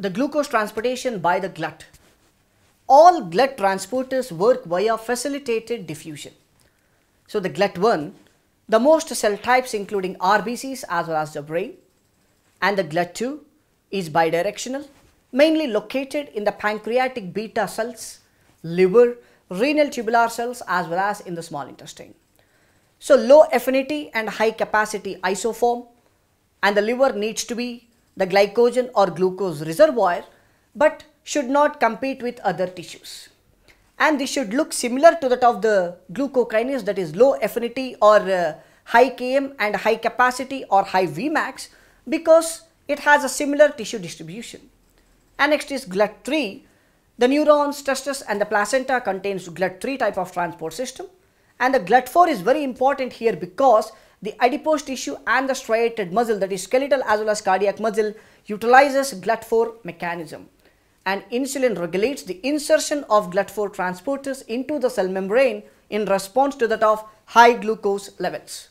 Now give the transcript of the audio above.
the glucose transportation by the glut. All glut transporters work via facilitated diffusion. So the GLUT1, the most cell types including RBCs as well as the brain and the GLUT2 is bidirectional, mainly located in the pancreatic beta cells, liver, renal tubular cells as well as in the small intestine. So low affinity and high capacity isoform and the liver needs to be the glycogen or glucose reservoir but should not compete with other tissues. And this should look similar to that of the glucokinase that is low affinity or uh, high Km and high capacity or high Vmax because it has a similar tissue distribution. And next is GLUT3. The neurons, testes and the placenta contains GLUT3 type of transport system. And the GLUT4 is very important here because the adipose tissue and the striated muscle that is skeletal as well as cardiac muscle utilizes GLUT4 mechanism. And insulin regulates the insertion of GLUT4 transporters into the cell membrane in response to that of high glucose levels.